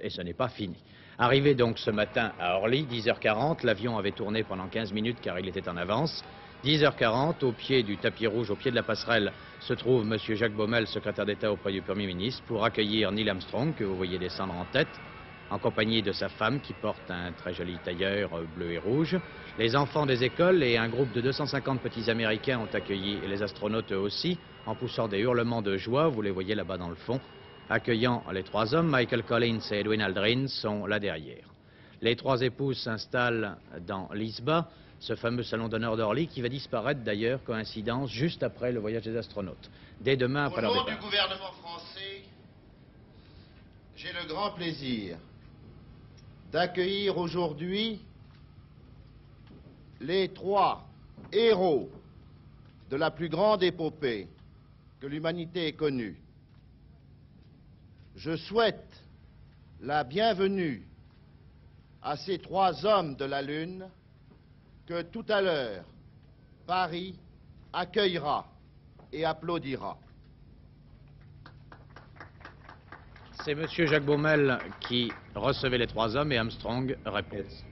Et ce n'est pas fini. Arrivé donc ce matin à Orly, 10h40, l'avion avait tourné pendant 15 minutes car il était en avance. 10h40, au pied du tapis rouge, au pied de la passerelle, se trouve M. Jacques Baumel, secrétaire d'État auprès du Premier ministre, pour accueillir Neil Armstrong, que vous voyez descendre en tête, en compagnie de sa femme qui porte un très joli tailleur bleu et rouge. Les enfants des écoles et un groupe de 250 petits Américains ont accueilli, et les astronautes eux aussi, en poussant des hurlements de joie, vous les voyez là-bas dans le fond, accueillant les trois hommes, Michael Collins et Edwin Aldrin, sont là derrière. Les trois épouses s'installent dans l'ISBA, ce fameux salon d'honneur d'Orly, qui va disparaître d'ailleurs, coïncidence, juste après le voyage des astronautes. Dès demain, après Au leur nom du gouvernement français, j'ai le grand plaisir d'accueillir aujourd'hui les trois héros de la plus grande épopée que l'humanité ait connue. Je souhaite la bienvenue à ces trois hommes de la Lune que tout à l'heure Paris accueillera et applaudira. C'est M. Jacques Baumel qui recevait les trois hommes et Armstrong répond. It's,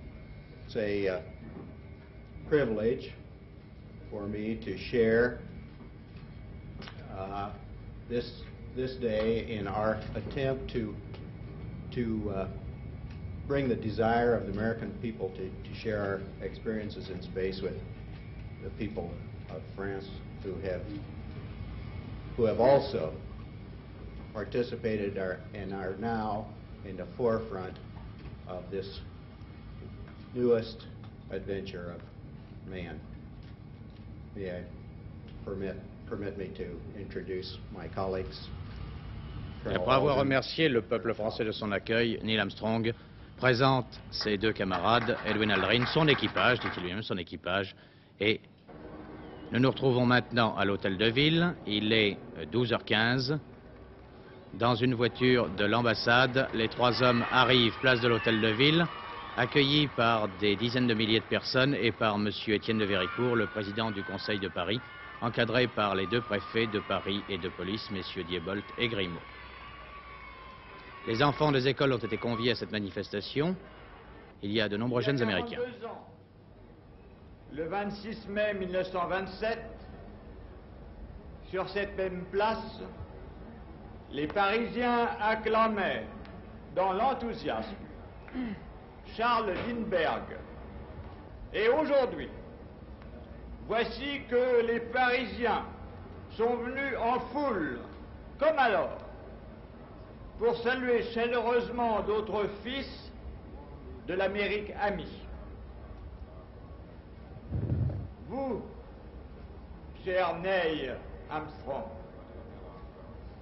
it's a privilege for me to share uh, this this day in our attempt to to uh, bring the desire of the American people to, to share our experiences in space with the people of France who have who have also participated are, and are now in the forefront of this newest adventure of man. May I permit, permit me to introduce my colleagues? Après avoir remercié le peuple français de son accueil, Neil Armstrong présente ses deux camarades, Edwin Aldrin, son équipage, dit-il lui-même, son équipage, et nous nous retrouvons maintenant à l'hôtel de ville. Il est euh, 12h15. Dans une voiture de l'ambassade, les trois hommes arrivent place de l'hôtel de ville, accueillis par des dizaines de milliers de personnes et par M. Étienne de Véricourt, le président du Conseil de Paris, encadré par les deux préfets de Paris et de police, messieurs Diebolt et Grimaud. Les enfants des écoles ont été conviés à cette manifestation. Il y a de nombreux jeunes Américains. Il y a 42 ans, le 26 mai 1927, sur cette même place, les Parisiens acclamaient dans l'enthousiasme Charles Lindbergh. Et aujourd'hui, voici que les Parisiens sont venus en foule, comme alors, pour saluer chaleureusement d'autres fils de l'Amérique amie. Vous, cher Neil Armstrong,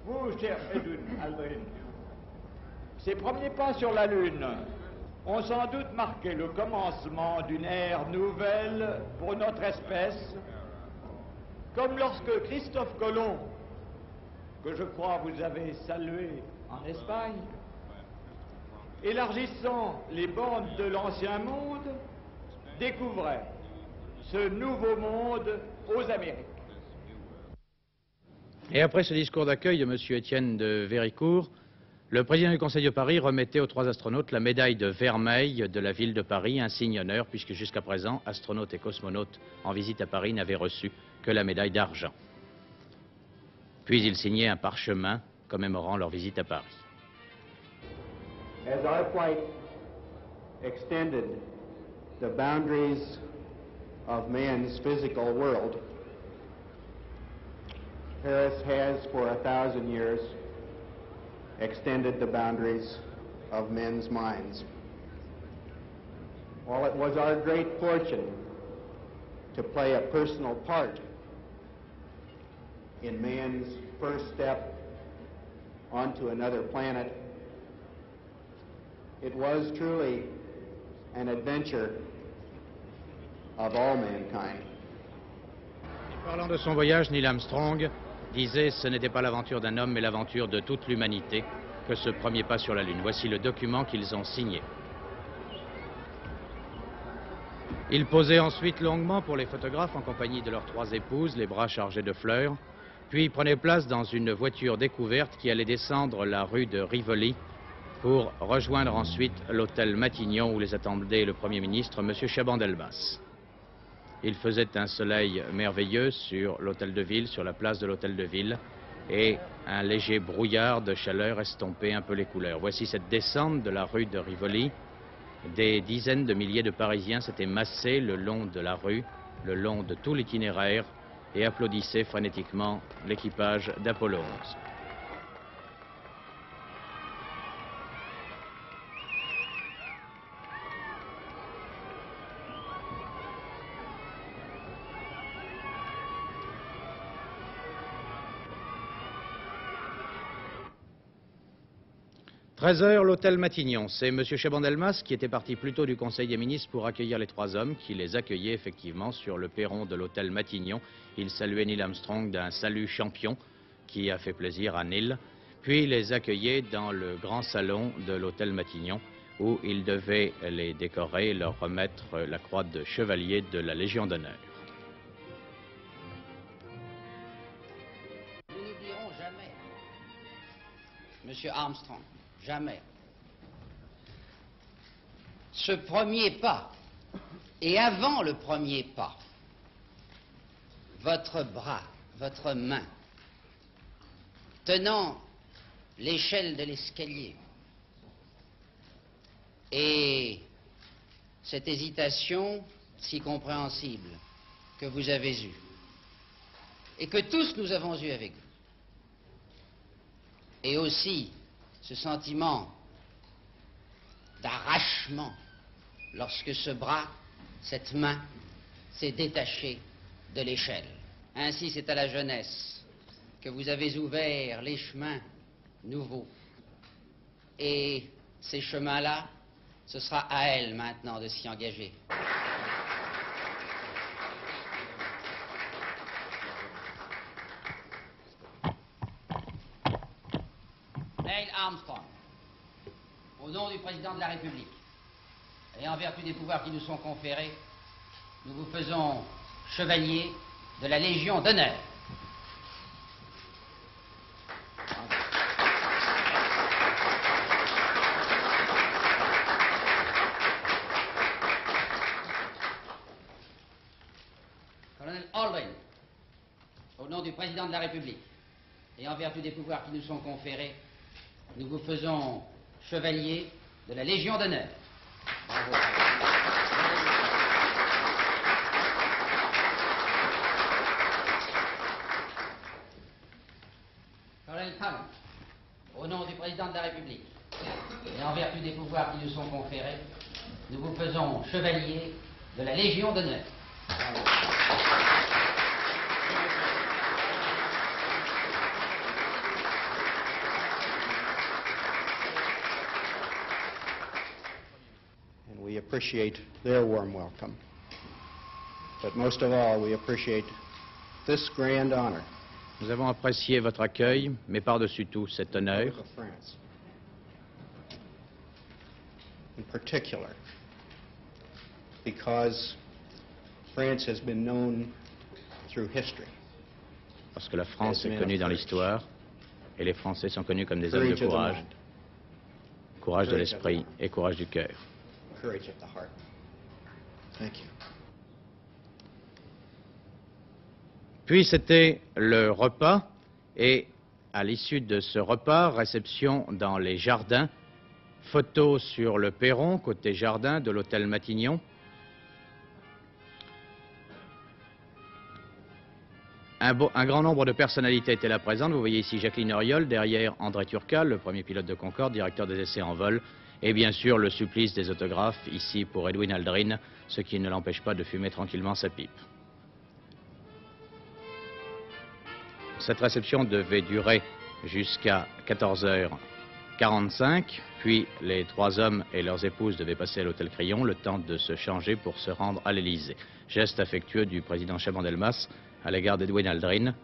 vous, cher Edwin Aldrin, ces premiers pas sur la Lune ont sans doute marqué le commencement d'une ère nouvelle pour notre espèce, comme lorsque Christophe Colomb, que je crois vous avez salué en Espagne, élargissant les bornes de l'ancien monde, découvrait ce nouveau monde aux Amériques. Et après ce discours d'accueil de M. Étienne de Véricourt, le président du Conseil de Paris remettait aux trois astronautes la médaille de vermeil de la ville de Paris, un signe honneur, puisque jusqu'à présent, astronautes et cosmonautes en visite à Paris n'avaient reçu que la médaille d'argent. Puis il signait un parchemin commémorant leur visite à Paris. As our flight extended the boundaries of man's physical world, Paris has, for a thousand years, extended the boundaries of men's minds. While it was our great fortune to play a personal part in man's first step onto another planet, it was truly an adventure of all mankind. Parlant de son voyage, Neil Armstrong disait ce n'était pas l'aventure d'un homme, mais l'aventure de toute l'humanité que ce premier pas sur la Lune. Voici le document qu'ils ont signé. Ils posaient ensuite longuement pour les photographes en compagnie de leurs trois épouses, les bras chargés de fleurs, puis prenaient place dans une voiture découverte qui allait descendre la rue de Rivoli pour rejoindre ensuite l'hôtel Matignon où les attendait le Premier ministre, M. Chaban-Delmas. Il faisait un soleil merveilleux sur l'hôtel de ville, sur la place de l'hôtel de ville, et un léger brouillard de chaleur estompait un peu les couleurs. Voici cette descente de la rue de Rivoli. Des dizaines de milliers de Parisiens s'étaient massés le long de la rue, le long de tout l'itinéraire, et applaudissaient frénétiquement l'équipage d'Apollo 11. 13 heures, l'hôtel Matignon. C'est M. Chabandelmas qui était parti plus tôt du Conseil des ministres pour accueillir les trois hommes, qui les accueillaient effectivement sur le perron de l'hôtel Matignon. Il saluait Neil Armstrong d'un salut champion qui a fait plaisir à Neil. Puis les accueillait dans le grand salon de l'hôtel Matignon où il devait les décorer et leur remettre la croix de chevalier de la Légion d'honneur. Nous n'oublierons jamais Monsieur Armstrong jamais. Ce premier pas, et avant le premier pas, votre bras, votre main, tenant l'échelle de l'escalier, et cette hésitation si compréhensible que vous avez eue, et que tous nous avons eue avec vous, et aussi ce sentiment d'arrachement lorsque ce bras, cette main, s'est détaché de l'échelle. Ainsi, c'est à la jeunesse que vous avez ouvert les chemins nouveaux. Et ces chemins-là, ce sera à elle maintenant de s'y engager. Armstrong, au nom du président de la République, et en vertu des pouvoirs qui nous sont conférés, nous vous faisons chevalier de la Légion d'honneur. Colonel Aldrin, au nom du président de la République, et en vertu des pouvoirs qui nous sont conférés, nous vous faisons chevalier de la Légion d'honneur. Colonel au nom du président de la République, et en vertu des pouvoirs qui nous sont conférés, nous vous faisons chevalier de la Légion d'honneur. Appreciate their warm welcome. But most of all, we appreciate this grand honor. Nous avons apprécié votre accueil, mais par-dessus tout cet honneur. France. In particular, because France has been known through history. Parce que la France est connue dans l'histoire et les Français sont connus comme des hommes de courage, courage de l'esprit et courage du cœur. Courage of the heart. Thank you. Puis c'était le repas et à l'issue de ce repas, réception dans les jardins, photos sur le perron côté jardin de l'hôtel Matignon. Un, un, grand nombre de personnalités étaient là présentes. Vous voyez ici Jacqueline Oriol, derrière André Turcal, le premier pilote de Concorde, directeur des essais en vol, et bien sûr, le supplice des autographes, ici pour Edwin Aldrin, ce qui ne l'empêche pas de fumer tranquillement sa pipe. Cette réception devait durer jusqu'à 14h45, puis les trois hommes et leurs épouses devaient passer à l'hôtel Crillon, le temps de se changer pour se rendre à l'Élysée. Geste affectueux du président Chaban-Delmas à l'égard d'Edwin Aldrin,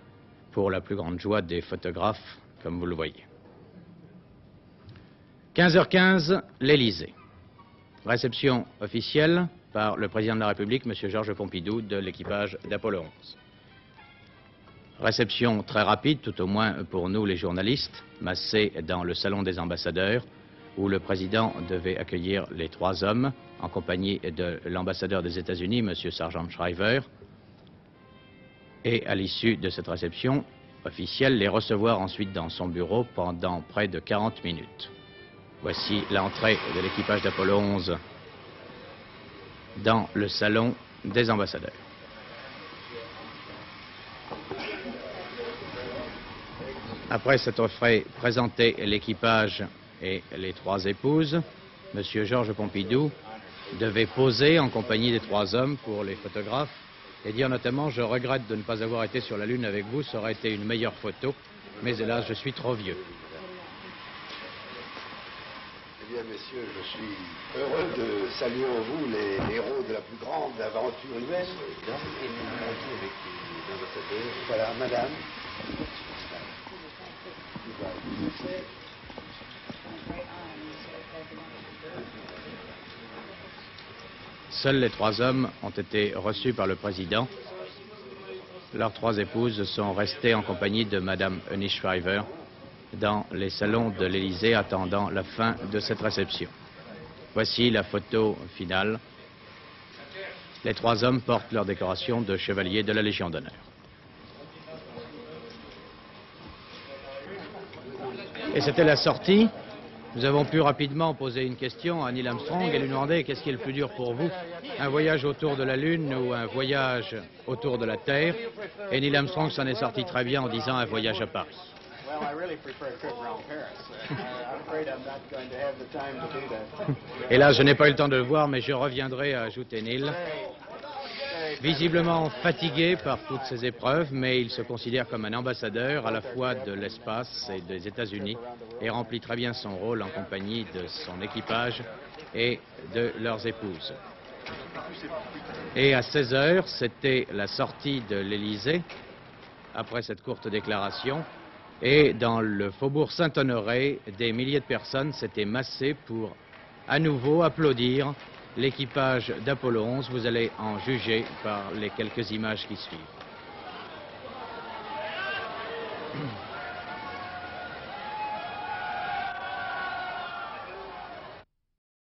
pour la plus grande joie des photographes, comme vous le voyez. 15h15, l'Élysée. Réception officielle par le président de la République, M. Georges Pompidou, de l'équipage d'Apollo 11. Réception très rapide, tout au moins pour nous les journalistes, massés dans le salon des ambassadeurs, où le président devait accueillir les trois hommes en compagnie de l'ambassadeur des États-Unis, M. Sargent Shriver, et à l'issue de cette réception officielle, les recevoir ensuite dans son bureau pendant près de 40 minutes. Voici l'entrée de l'équipage d'Apollo 11 dans le salon des ambassadeurs. Après s'être fait présenter l'équipage et les trois épouses, M. Georges Pompidou devait poser en compagnie des trois hommes pour les photographes et dire notamment Je regrette de ne pas avoir été sur la Lune avec vous, ça aurait été une meilleure photo, mais hélas, je suis trop vieux. Eh bien, messieurs, je suis heureux de saluer en vous les héros de la plus grande aventure humaine. Voilà, madame. Seuls les trois hommes ont été reçus par le président. Leurs trois épouses sont restées en compagnie de Madame Eunice Shriver dans les salons de l'Élysée attendant la fin de cette réception. Voici la photo finale. Les trois hommes portent leur décoration de chevalier de la Légion d'honneur. Et c'était la sortie. Nous avons pu rapidement poser une question à Neil Armstrong et lui demander qu'est-ce qui est le plus dur pour vous, un voyage autour de la Lune ou un voyage autour de la Terre? Et Neil Armstrong s'en est sorti très bien en disant un voyage à Paris. Et là, je n'ai pas eu le temps de le voir, mais je reviendrai à ajouter Neil. Visiblement fatigué par toutes ces épreuves, mais il se considère comme un ambassadeur à la fois de l'espace et des États-Unis et remplit très bien son rôle en compagnie de son équipage et de leurs épouses. Et à 16 heures, c'était la sortie de l'Élysée, après cette courte déclaration, et dans le faubourg Saint-Honoré, des milliers de personnes s'étaient massées pour à nouveau applaudir l'équipage d'Apollo 11. Vous allez en juger par les quelques images qui suivent.